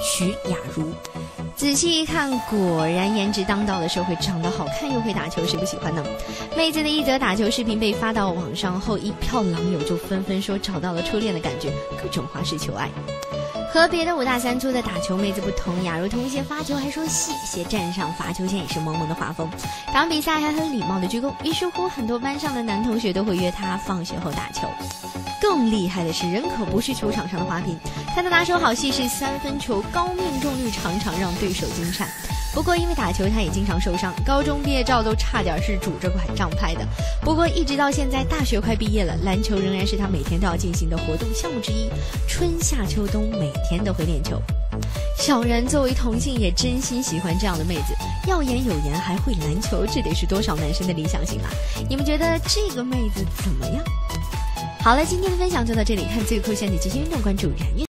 徐雅茹。仔细一看，果然颜值当道的社会，长得好看又会打球，谁不喜欢呢？妹子的一则打球视频被发到网上后，一票狼友就纷纷说找到了初恋的感觉，各种花式求爱。和别的五大三粗的打球妹子不同，雅茹同学发球还说谢谢，站上罚球线也是萌萌的画风，打完比赛还很礼貌的鞠躬。于是乎，很多班上的男同学都会约她放学后打球。更厉害的是，人可不是球场上的花瓶，他的拿手好戏是三分球，高命中率常常让对手惊颤。不过因为打球，他也经常受伤，高中毕业照都差点是拄着拐杖拍的。不过一直到现在，大学快毕业了，篮球仍然是他每天都要进行的活动项目之一，春夏秋冬每天都会练球。小然作为同性也真心喜欢这样的妹子，耀眼有颜还会篮球，这得是多少男生的理想型啊！你们觉得这个妹子怎么样？好了，今天的分享就到这里，看最酷炫的极限运动，关注燃运。